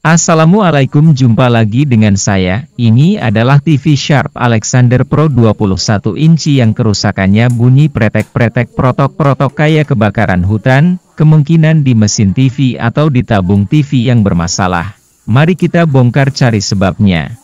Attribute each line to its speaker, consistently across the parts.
Speaker 1: Assalamualaikum jumpa lagi dengan saya, ini adalah TV Sharp Alexander Pro 21 inci yang kerusakannya bunyi pretek-pretek protok-protok kayak kebakaran hutan, kemungkinan di mesin TV atau di tabung TV yang bermasalah. Mari kita bongkar cari sebabnya.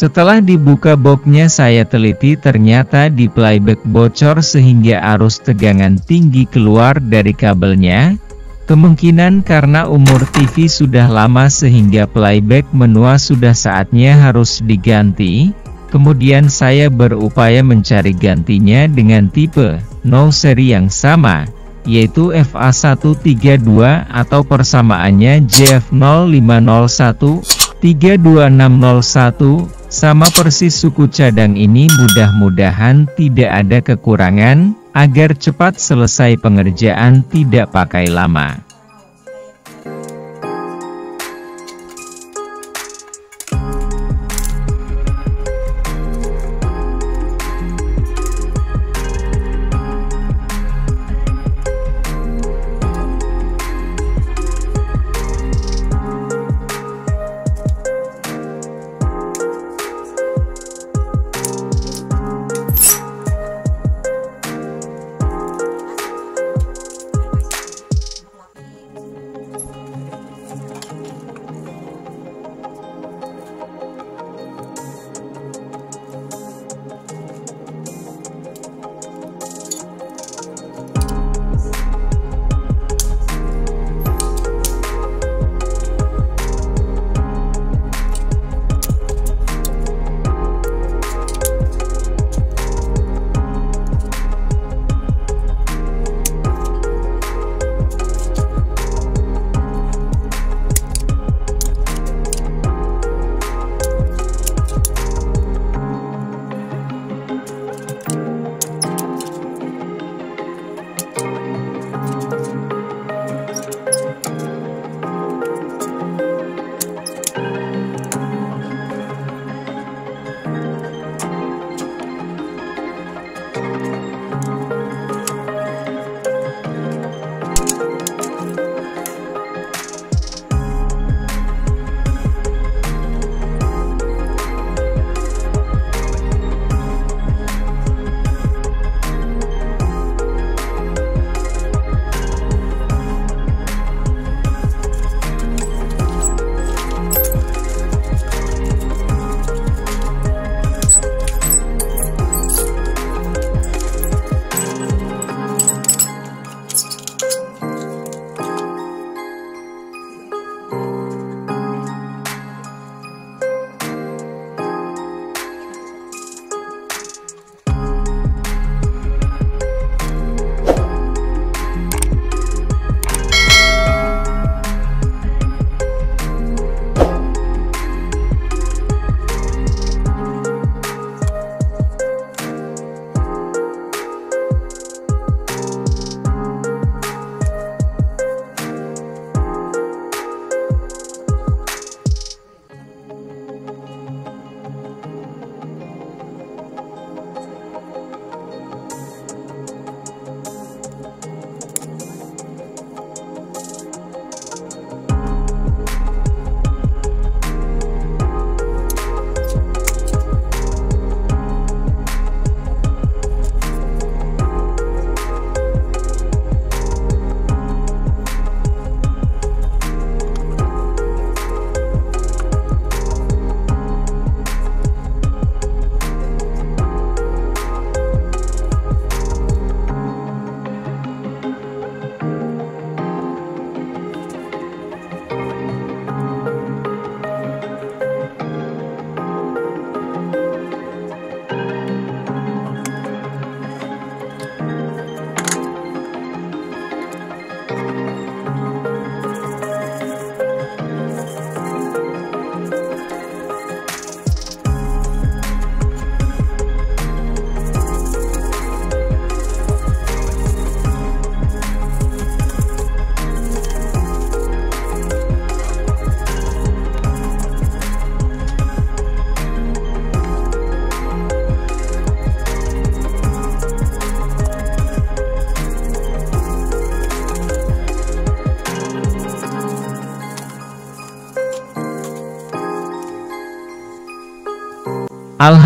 Speaker 1: Setelah dibuka boxnya saya teliti ternyata di playback bocor sehingga arus tegangan tinggi keluar dari kabelnya. Kemungkinan karena umur TV sudah lama sehingga playback menua sudah saatnya harus diganti. Kemudian saya berupaya mencari gantinya dengan tipe, no seri yang sama, yaitu FA132 atau persamaannya JF0501, 32601, sama persis suku cadang ini mudah-mudahan tidak ada kekurangan, agar cepat selesai pengerjaan tidak pakai lama.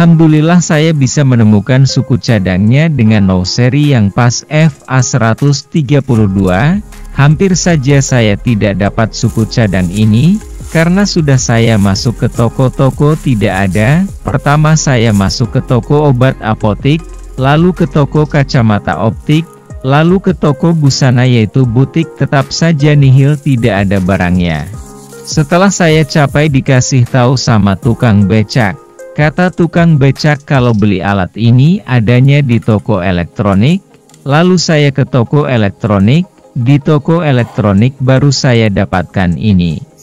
Speaker 1: Alhamdulillah saya bisa menemukan suku cadangnya dengan no seri yang pas FA132, hampir saja saya tidak dapat suku cadang ini, karena sudah saya masuk ke toko-toko tidak ada, pertama saya masuk ke toko obat apotik, lalu ke toko kacamata optik, lalu ke toko busana yaitu butik. Tetap saja nihil tidak ada barangnya. Setelah saya capai dikasih tahu sama tukang becak, Kata tukang becak kalau beli alat ini adanya di toko elektronik, lalu saya ke toko elektronik, di toko elektronik baru saya dapatkan ini.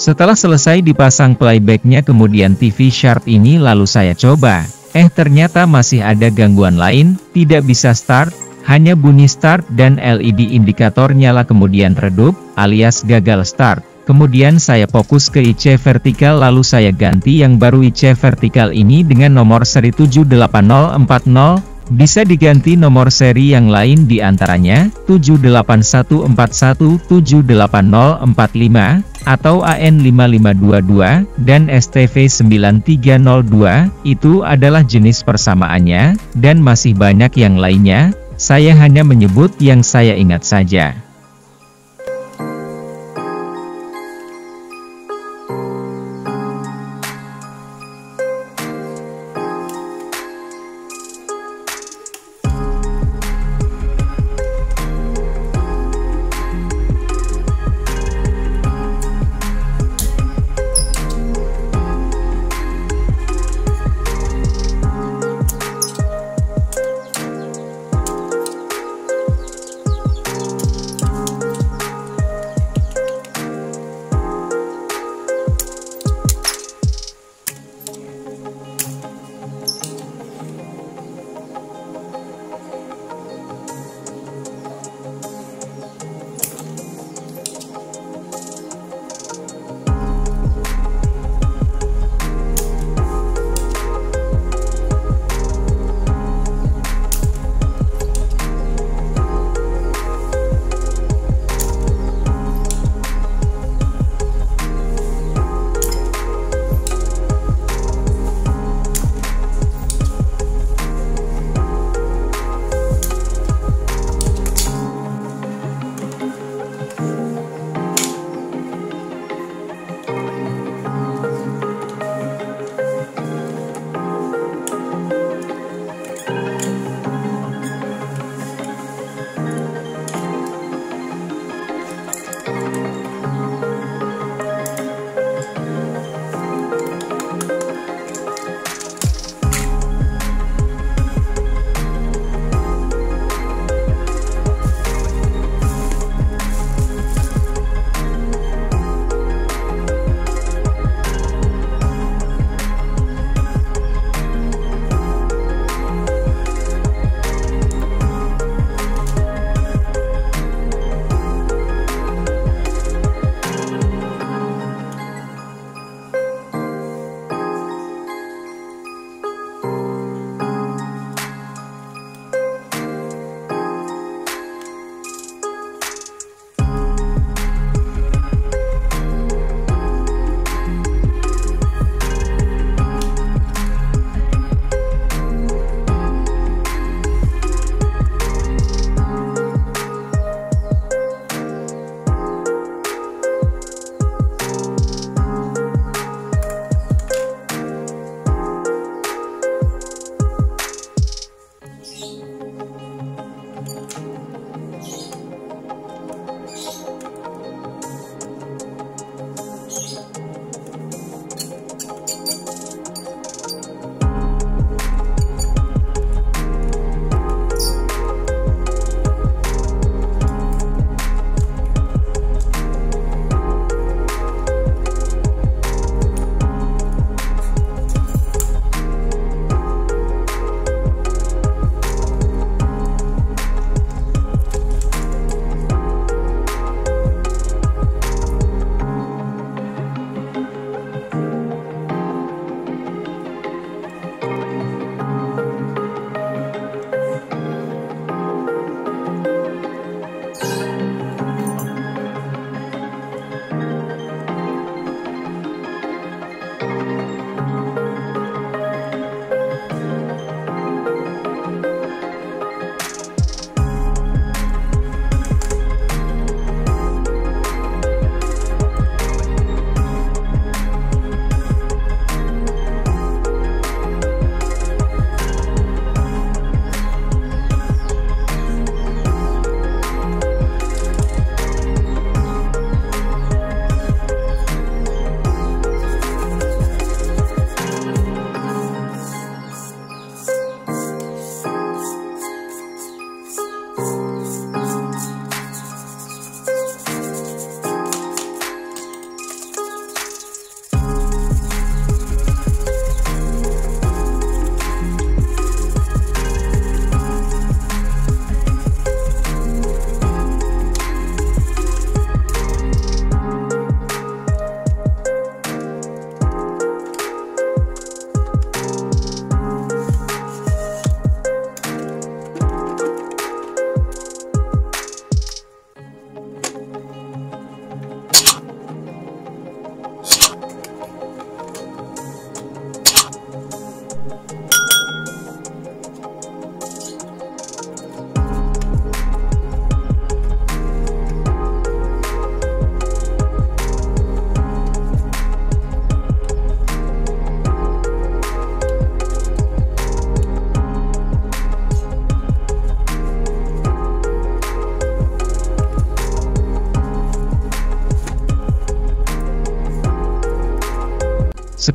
Speaker 1: Setelah selesai dipasang playbacknya kemudian TV Sharp ini lalu saya coba. Eh ternyata masih ada gangguan lain, tidak bisa start, hanya bunyi start dan LED indikator nyala kemudian redup, alias gagal start. Kemudian saya fokus ke IC vertikal lalu saya ganti yang baru IC vertikal ini dengan nomor seri 78040, bisa diganti nomor seri yang lain di antaranya, 78141, 78045, atau AN5522, dan STV9302, itu adalah jenis persamaannya, dan masih banyak yang lainnya, saya hanya menyebut yang saya ingat saja.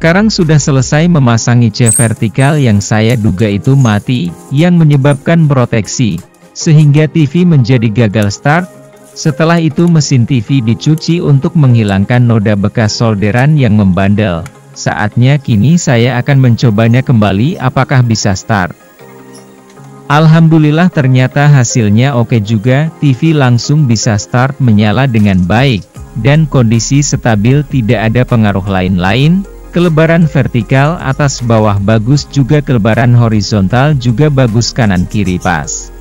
Speaker 1: Sekarang sudah selesai memasangi C vertikal yang saya duga itu mati, yang menyebabkan proteksi, sehingga TV menjadi gagal start. Setelah itu mesin TV dicuci untuk menghilangkan noda bekas solderan yang membandel. Saatnya kini saya akan mencobanya kembali apakah bisa start. Alhamdulillah ternyata hasilnya oke juga, TV langsung bisa start menyala dengan baik, dan kondisi stabil tidak ada pengaruh lain-lain, Kelebaran vertikal atas bawah bagus juga kelebaran horizontal juga bagus kanan kiri pas.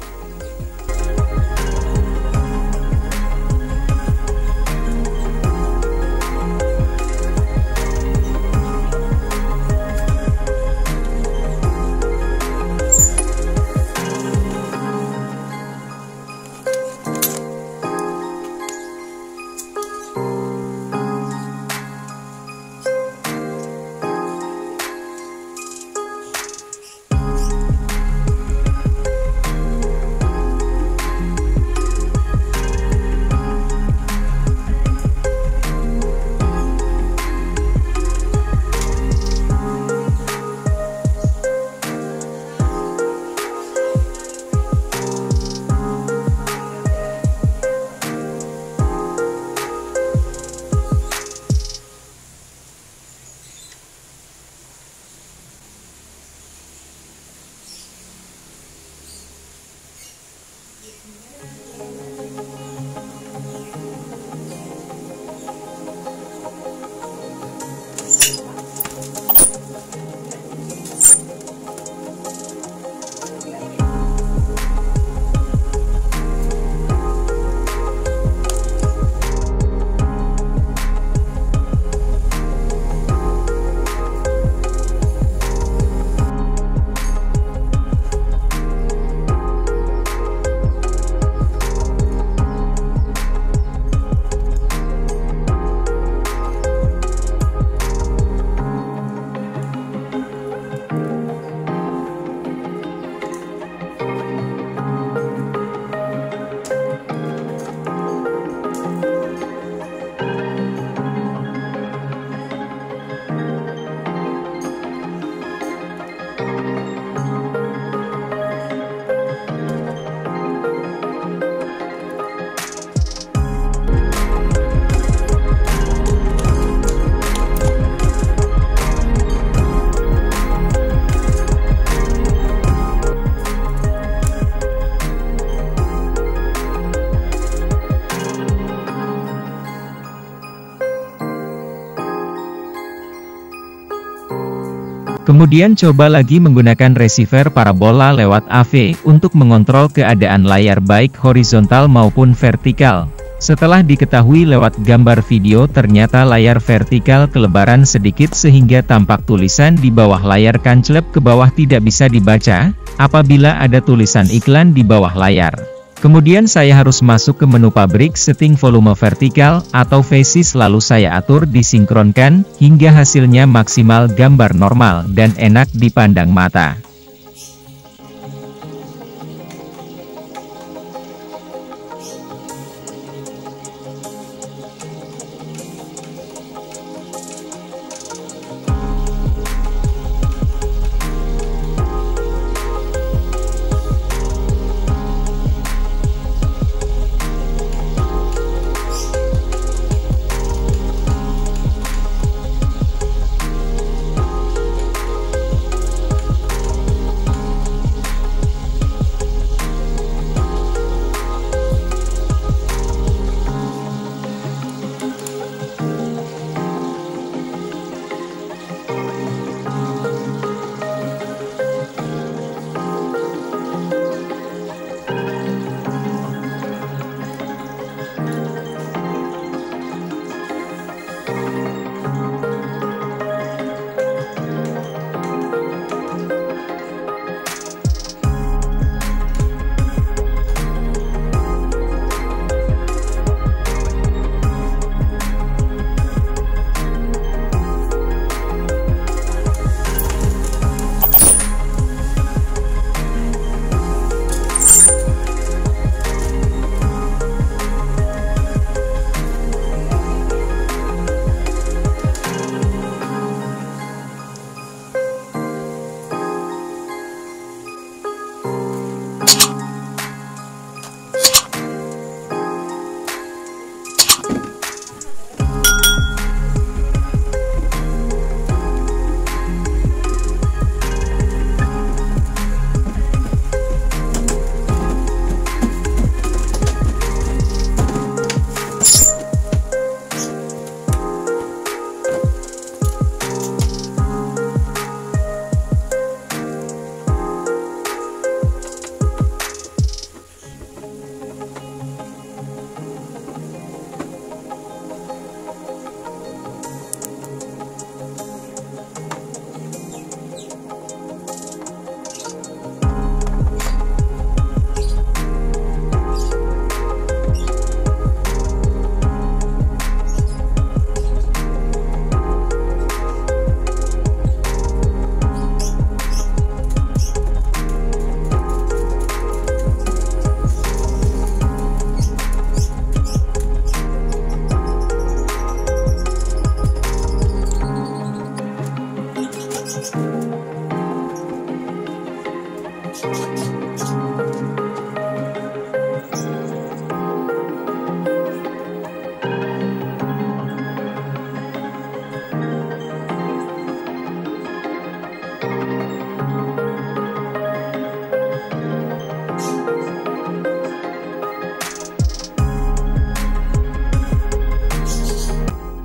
Speaker 1: Kemudian coba lagi menggunakan receiver parabola lewat AV untuk mengontrol keadaan layar baik horizontal maupun vertikal. Setelah diketahui lewat gambar video ternyata layar vertikal kelebaran sedikit sehingga tampak tulisan di bawah layar kanclep ke bawah tidak bisa dibaca, apabila ada tulisan iklan di bawah layar. Kemudian saya harus masuk ke menu pabrik setting volume vertikal, atau faces lalu saya atur disinkronkan, hingga hasilnya maksimal gambar normal dan enak dipandang mata.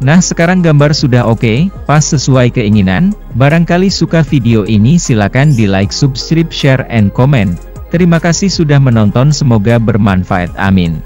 Speaker 1: Nah sekarang gambar sudah oke, okay, pas sesuai keinginan, barangkali suka video ini silakan di like subscribe share and comment. Terima kasih sudah menonton semoga bermanfaat amin.